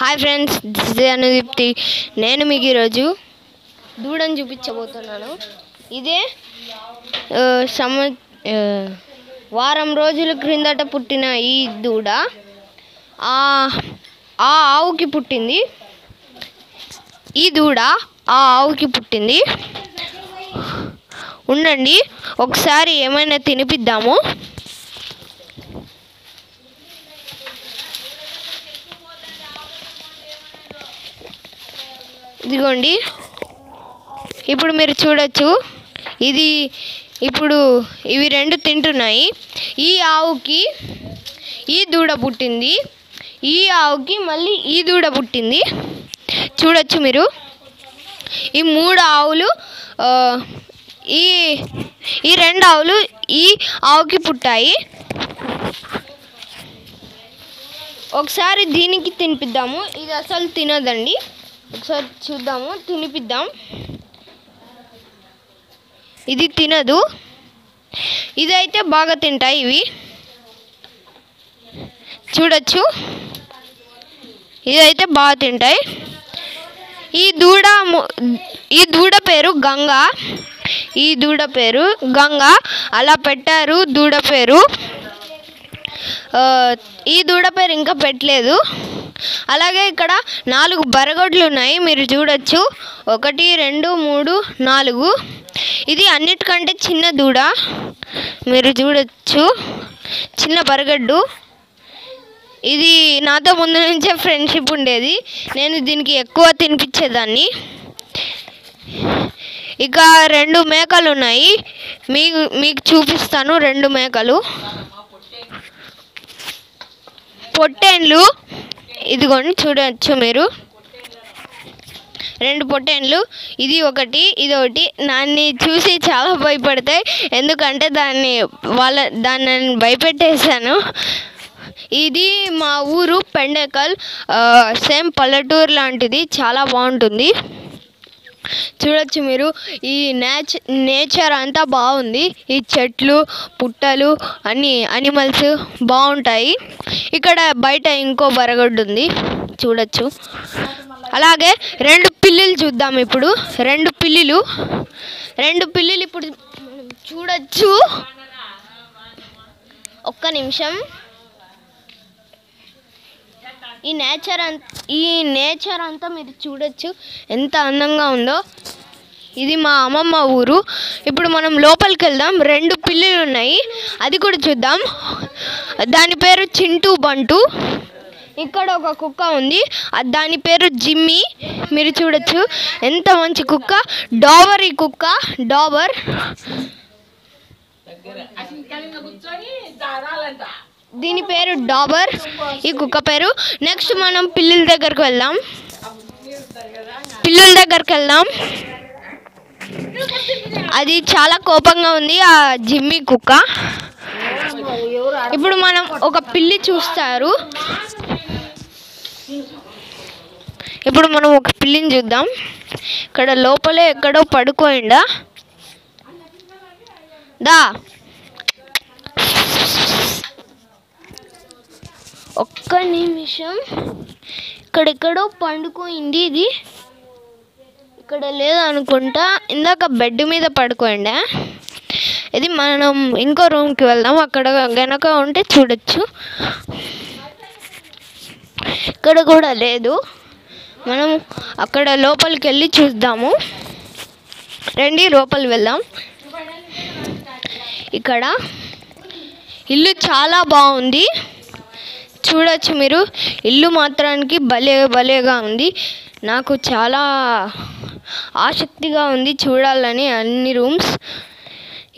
Hi friends this is Anudeepthi నేను మీకు ఈరోజు దూడని చూపించబోతున్నాను. ఇదే సమ వారం రోజుల క్రిందట పుట్టిన ఈ దూడ. ఆ ఆవుకి పుట్టింది. ఈ దూడ ఆ ఆవుకి పుట్టింది. ఉండండి ఒకసారి ఏమైనా తినిపిద్దాము. ఇదిగోండి. ఇప్పుడు మీరు చూడొచ్చు. ఇది ఇప్పుడు ఇవి రెండు తింటున్నాయి. ఈ ఆవుకి ఈ దూడ పుట్టింది. ఈ ఆవుకి మళ్ళీ ఈ దూడ పుట్టింది. చూడొచ్చు మీరు. ఈ మూడు ఆవులు ఈ ఈ రెండు ఆవులు ఈ ఆవుకి పుట్టాయి. ఒకసారి దీనికి తినిపిద్దాము. ఇది అసలు తినదండి. ఒకసారి చూద్దాము తినిపిద్దాం. ఇది తినదు. ఇదైతే బాగా తింటాయి ఇవి. చూడొచ్చు. ఇదైతే బాగా తింటాయి. ఈ దూడ ఈ దూడ పేరు గంగ. ఈ దూడ పేరు గంగ. అలా పెట్టారు దూడ పేరు. ఈ దూడ పేరు ఇంకా పెట్టలేదు. అలాగే ఇక్కడ నాలుగు బరగొడ్లు ఉన్నాయి మీరు చూడొచ్చు. ఒకటి రెండు మూడు నాలుగు. ఇది అన్నిటికంటే చిన్న దూడ మీరు చూడొచ్చు. చిన్న బరగడ్డు. ఇది నాతో ముందు నుంచే ఫ్రెండ్షిప్ ఉండేది. నేను దీనికి ఎక్కువ తినిపించేదాన్ని. ఇక రెండు మేకలు ఉన్నాయి. మీకు మీకు చూపిస్తాను రెండు మేకలు. పొట్టేన్లు. ఇదిగోండి చూడవచ్చు మీరు. రెండు పొట్టేన్లు ఇది ఒకటి ఇది ఒకటి. దాన్ని చూసి చాలా భయపడతాయి. ఎందుకంటే దాన్ని వాళ్ళ దాన్ని భయపెట్టేశాను. ఇది మా ఊరు పెండకల్ సేమ్ పల్లెటూరు లాంటిది. చాలా బాగుంటుంది. చూడొచ్చు మీరు. ఈ నేచ నేచర్ అంతా బాగుంది. ఈ చెట్లు పుట్టలు అన్ని అనిమల్స్ బాగుంటాయి. ఇక్కడ బయట ఇంకో వరగడ్డు ఉంది. చూడొచ్చు. అలాగే రెండు పిల్లులు చూద్దాం ఇప్పుడు. రెండు పిల్లులు. రెండు పిల్లులు ఇప్పుడు చూడొచ్చు. ఒక్క నిమిషం. ఈ నేచర్ అంత ఈ నేచర్ అంతా మీరు చూడొచ్చు. ఎంత అందంగా ఉందో. ఇది మా అమ్మమ్మ ఊరు. ఇప్పుడు మనం లోపలికి వెళ్దాం. రెండు పిల్లులు ఉన్నాయి. అది కూడా చూద్దాం. దాని పేరు చింటూ బంటు. ఇక్కడ ఒక కుక్క ఉంది. దాని పేరు జిమ్మి. మీరు చూడొచ్చు. ఎంత మంచి కుక్క. డాబర్ ఈ కుక్క. డాబర్. దీని పేరు డాబర్. ఈ కుక్క పేరు. నెక్స్ట్ మనం పిల్లుల దగ్గరకు వెళ్దాం. పిల్లుల దగ్గరకు వెళ్దాం. అది చాలా కోపంగా ఉంది. ఆ జిమ్మి కుక్క. ఇప్పుడు మనం ఒక పిల్లి చూస్తారు. ఇప్పుడు మనం ఒక పిల్లిని చూద్దాం. ఇక్కడ లోపలే ఎక్కడో పడుకోయిండా. దా. ఒక్క నిమిషం. ఇక్కడెక్కడో పండుకోయింది ఇది. ఇక్కడ లేదనుకుంటా. ఇందాక బెడ్ మీద పడుకోండా ఇది మనం ఇంకో రూమ్కి వెళ్దాం. అక్కడ గనక ఉంటే చూడొచ్చు. ఇక్కడ కూడా లేదు. మనం అక్కడ లోపలికి వెళ్ళి చూద్దాము. రండి లోపలి వెళ్దాం. ఇక్కడ ఇల్లు చాలా బాగుంది. చూడొచ్చు మీరు. ఇల్లు మాత్రానికి భలే భలేగా ఉంది. నాకు చాలా ఆసక్తిగా ఉంది చూడాలని అన్ని రూమ్స్.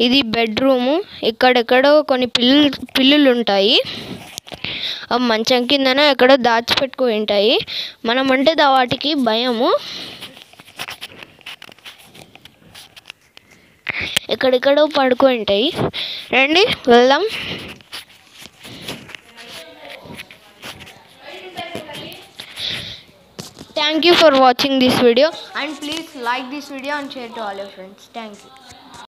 ఇది బెడ్రూము. ఇక్కడెక్కడో కొన్ని పిల్లు పిల్లులు ఉంటాయి మంచం కిందనే ఎక్కడో దాచిపెట్టుకు ఉంటాయి మనం ఉంటుంది వాటికి భయము. ఎక్కడెక్కడో పడుకు ఉంటాయి రండి వెళ్దాం. Thank you for watching this video and please like this video and share to all your friends thank you